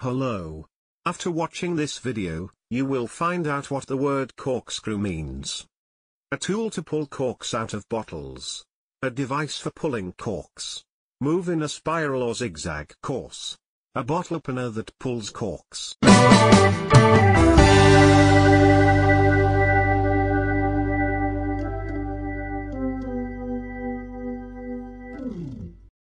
Hello. After watching this video, you will find out what the word corkscrew means. A tool to pull corks out of bottles. A device for pulling corks. Move in a spiral or zigzag course. A bottle opener that pulls corks.